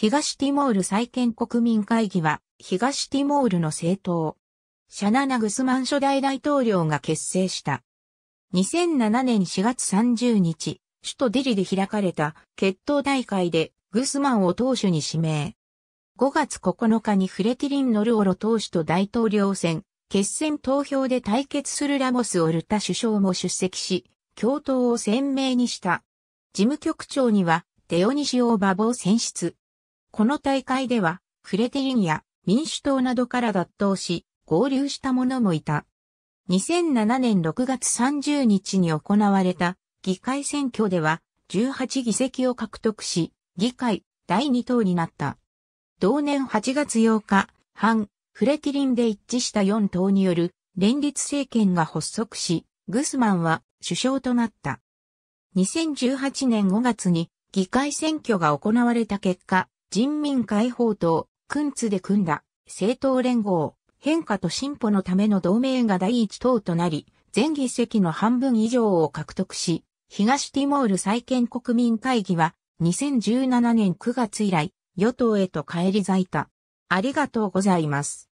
東ティモール再建国民会議は東ティモールの政党。シャナナ・グスマン初代大統領が結成した。2007年4月30日、首都ディリで開かれた決闘大会でグスマンを党首に指名。5月9日にフレティリン・ノルオロ党首と大統領選、決選投票で対決するラモス・オルタ首相も出席し、共闘を鮮明にした。事務局長には、テオニシオ・バボを選出。この大会では、フレテリンや民主党などから脱党し、合流した者もいた。2007年6月30日に行われた議会選挙では18議席を獲得し、議会第2党になった。同年8月8日、反フレティリンで一致した4党による連立政権が発足し、グスマンは首相となった。2018年5月に議会選挙が行われた結果、人民解放党、クンツで組んだ政党連合、変化と進歩のための同盟が第一党となり、全議席の半分以上を獲得し、東ティモール再建国民会議は2017年9月以来、与党へと返り咲いた。ありがとうございます。